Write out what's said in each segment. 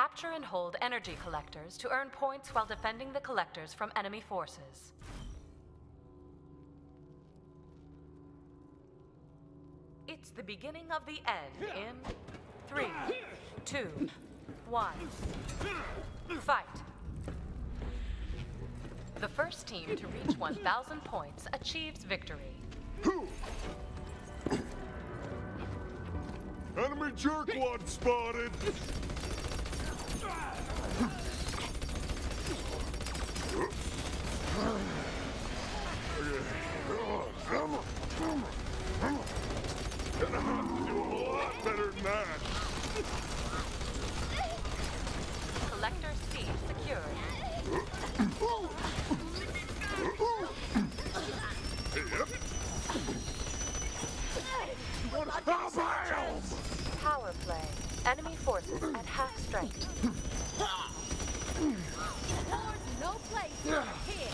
Capture and hold energy collectors to earn points while defending the collectors from enemy forces. It's the beginning of the end in three, two, one. Fight. The first team to reach 1,000 points achieves victory. Enemy jerkwad spotted! Gonna have to do a lot better than that. Collector C secured. Yep. Power play. Enemy forces at half strength. There's no place here. Hey!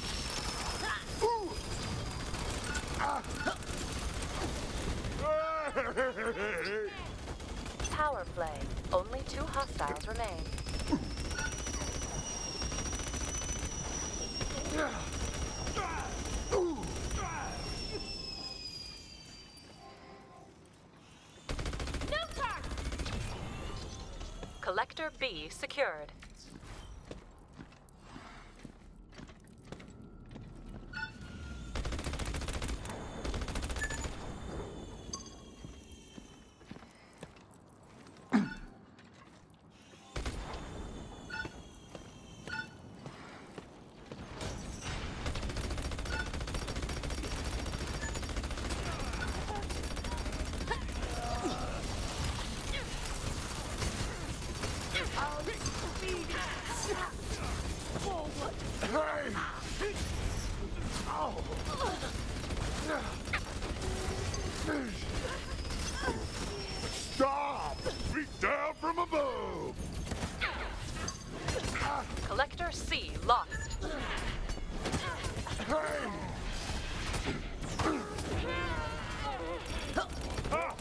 Power play. Only two hostiles remain. Collector B secured. Hey! Stop! Beat down from above! Collector C lost. Hey! Ah!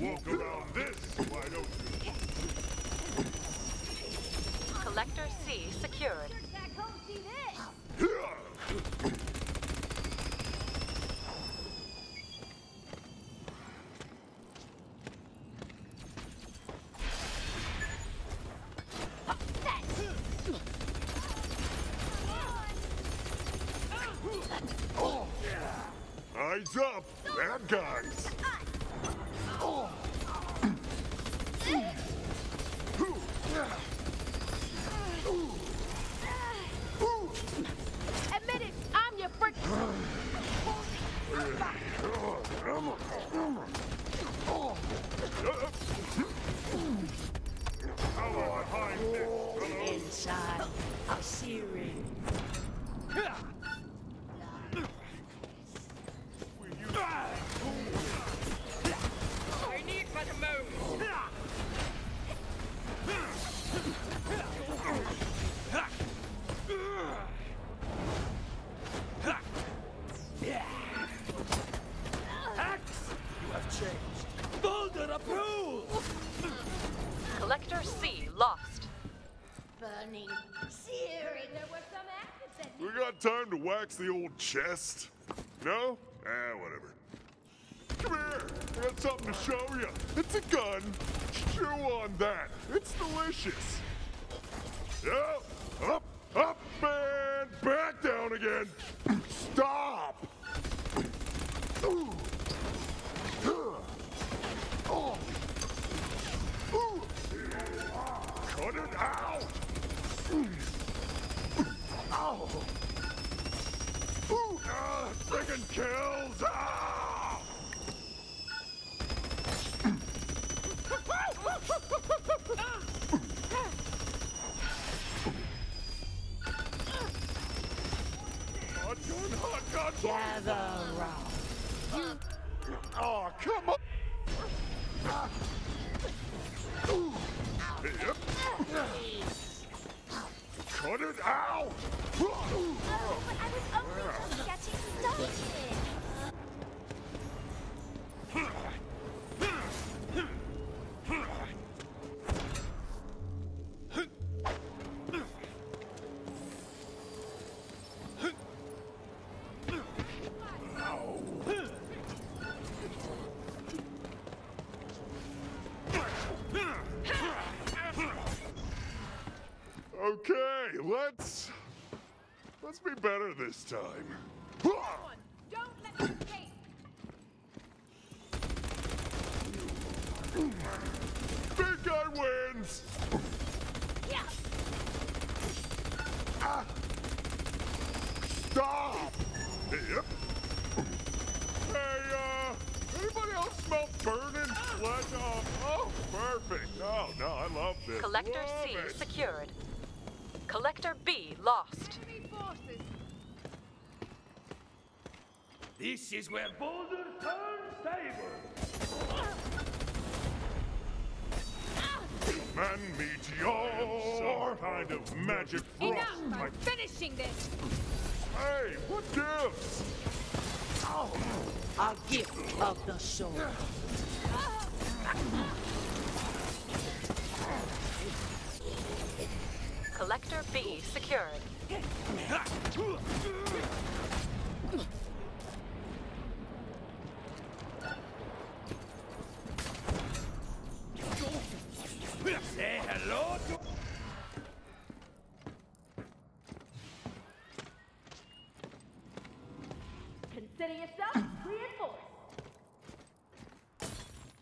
Walk around this, why don't you? Collector C secured. Back home, see this. Eyes up! Bad guys! Burning, searing. There were some accidents. We got time to wax the old chest? No? Ah, whatever. Come here! I got something to show you. It's a gun. Chew on that. It's delicious. Yep. Up, up, and back down again. Stop! Ooh. 맞아. Let's be better this time. Don't let them escape. Big guy wins! Yeah. Stop! Yep. Hey, uh, anybody else smell burning flesh? Oh, oh, perfect. No, no, I love this. Collector Love C it. secured. Collector B lost. Enemy forces. This is where Boulder turns tables. Man meteor! Some kind of magic frost. Enough! I'm finishing this. Hey, what gives? Oh, a gift of the soul. Collector B secured.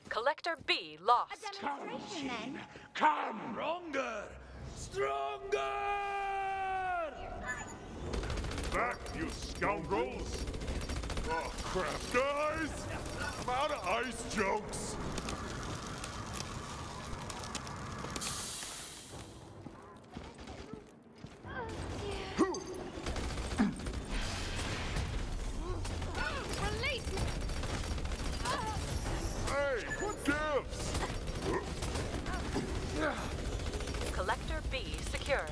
Collector B lost. Demonstration then. Come! Stronger! Stronger! Back, you scoundrels! Oh, crap. Guys! I'm out of ice jokes! Release me. Hey, what gives? Collector B secured.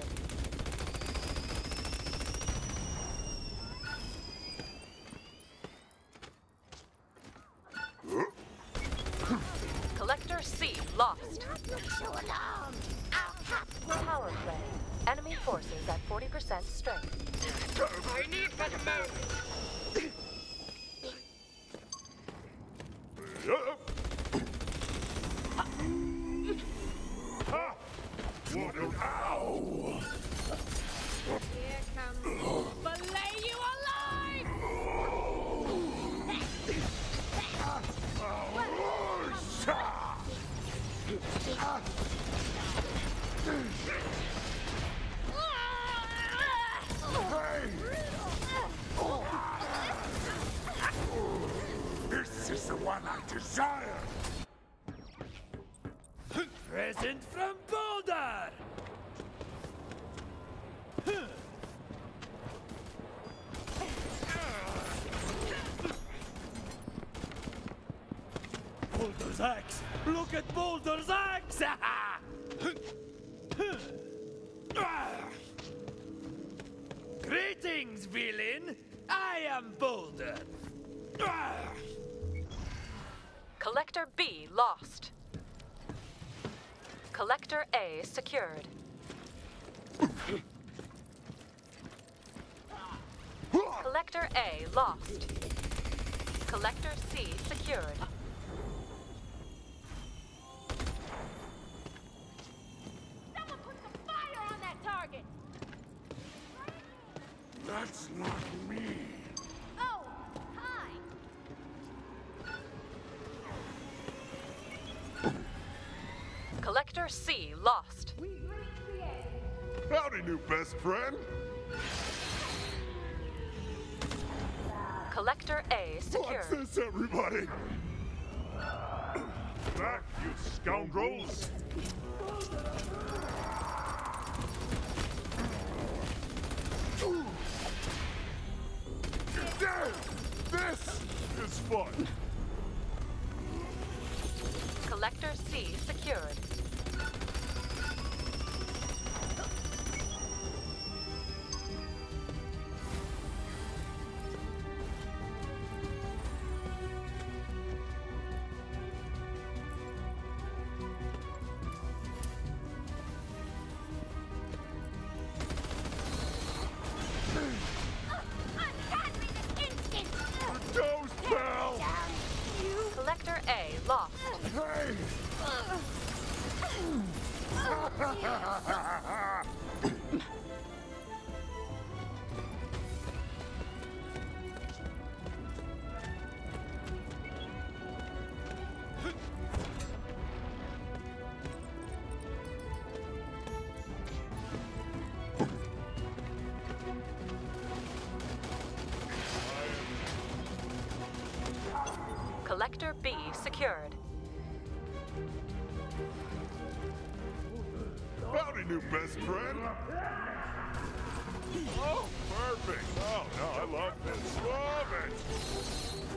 Collector C So alarmed. I'll have Power play. Enemy forces at 40% strength. I need but a I desire! Present from Boulder! Boulder's axe! Look at Boulder's axe! Greetings, villain! I am Boulder! Collector B lost. Collector A secured. Collector A lost. Collector C secured. C lost. We've reached the end. Howdy, new best friend! Collector A What's this, everybody? Back, you scoundrels! Damn! This is fun! Collector C secured. Collector B secured. new best friend? Oh, perfect. Oh, no, I love this. Love it.